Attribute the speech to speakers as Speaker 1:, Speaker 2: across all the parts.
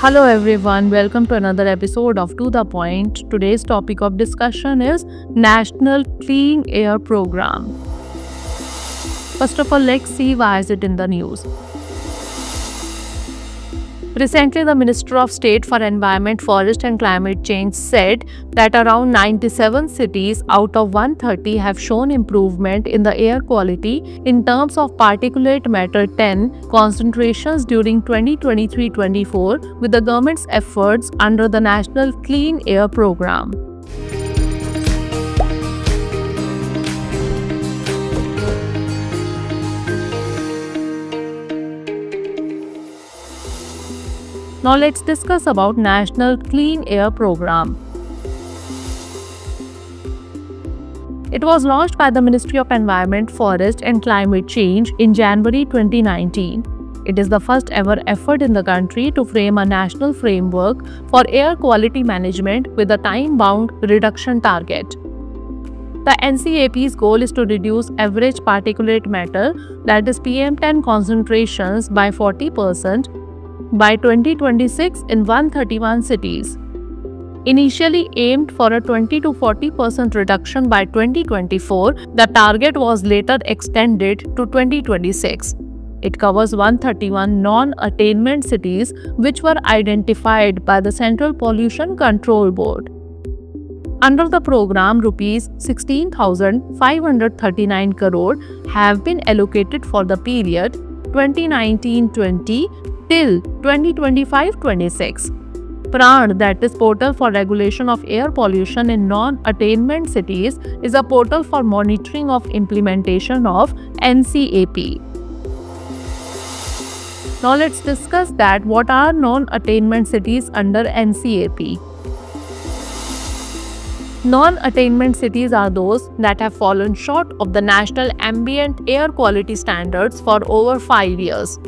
Speaker 1: Hello everyone, welcome to another episode of To The Point. Today's topic of discussion is National Clean Air Program. First of all, let's see why is it in the news. Recently, the Minister of State for Environment, Forest and Climate Change said that around 97 cities out of 130 have shown improvement in the air quality in terms of particulate matter 10 concentrations during 2023-24 with the government's efforts under the National Clean Air Program. Now let's discuss about National Clean Air Program. It was launched by the Ministry of Environment, Forest and Climate Change in January 2019. It is the first ever effort in the country to frame a national framework for air quality management with a time-bound reduction target. The NCAP's goal is to reduce average particulate matter that is PM10 concentrations by 40% by 2026 in 131 cities. Initially aimed for a 20 to 40% reduction by 2024, the target was later extended to 2026. It covers 131 non-attainment cities which were identified by the Central Pollution Control Board. Under the program, rupees 16,539 crore have been allocated for the period 2019-20 till 2025-26. PRAN, that is Portal for Regulation of Air Pollution in Non-Attainment Cities, is a portal for monitoring of implementation of NCAP. Now let's discuss that what are non-attainment cities under NCAP. Non-attainment cities are those that have fallen short of the national ambient air quality standards for over 5 years.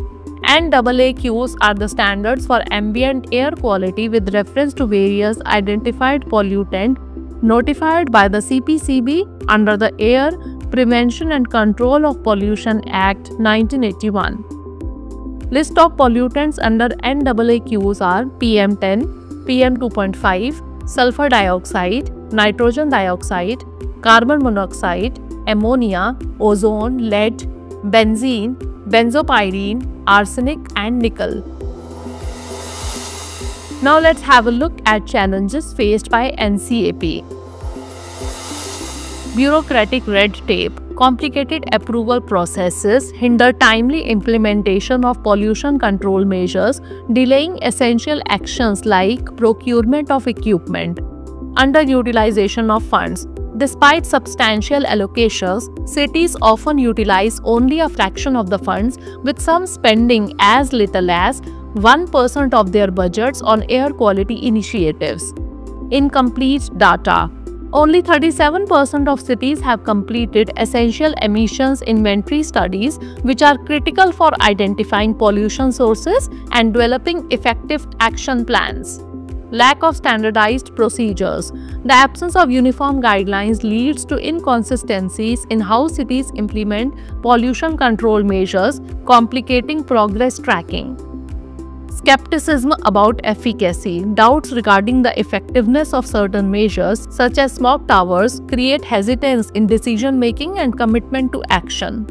Speaker 1: NAAQs are the standards for ambient air quality with reference to various identified pollutant notified by the CPCB under the Air Prevention and Control of Pollution Act 1981. List of pollutants under NAAQs are PM10, PM2.5, sulfur dioxide, nitrogen dioxide, carbon monoxide, ammonia, ozone, lead, benzene, benzopyrene, arsenic and nickel. Now let's have a look at challenges faced by NCAP. Bureaucratic red tape, complicated approval processes hinder timely implementation of pollution control measures, delaying essential actions like procurement of equipment, underutilization of funds, Despite substantial allocations, cities often utilize only a fraction of the funds, with some spending as little as 1% of their budgets on air quality initiatives. Incomplete data only 37% of cities have completed essential emissions inventory studies, which are critical for identifying pollution sources and developing effective action plans lack of standardized procedures. The absence of uniform guidelines leads to inconsistencies in how cities implement pollution control measures, complicating progress tracking. Skepticism about efficacy, doubts regarding the effectiveness of certain measures, such as smog towers, create hesitance in decision making and commitment to action.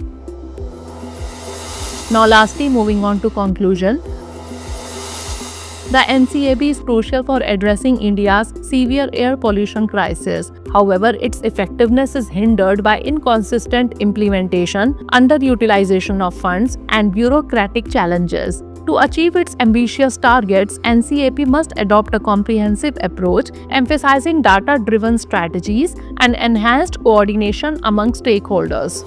Speaker 1: Now, lastly, moving on to conclusion. The NCAP is crucial for addressing India's severe air pollution crisis. However, its effectiveness is hindered by inconsistent implementation, underutilization of funds, and bureaucratic challenges. To achieve its ambitious targets, NCAP must adopt a comprehensive approach, emphasizing data-driven strategies and enhanced coordination among stakeholders.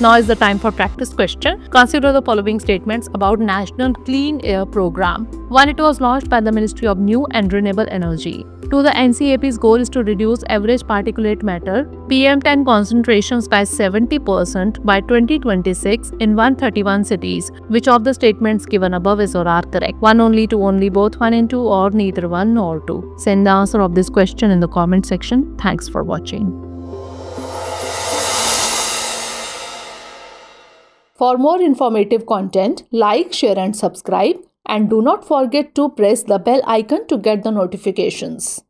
Speaker 1: Now is the time for practice question. Consider the following statements about National Clean Air Program. 1. It was launched by the Ministry of New and Renewable Energy. 2. The NCAP's goal is to reduce average particulate matter PM10 concentrations by 70% by 2026 in 131 cities. Which of the statements given above is or are correct? 1 only, 2 only, both 1 and 2 or neither 1 nor 2. Send the answer of this question in the comment section. Thanks for watching.
Speaker 2: For more informative content, like, share and subscribe
Speaker 1: and do not forget to press the bell icon to get the notifications.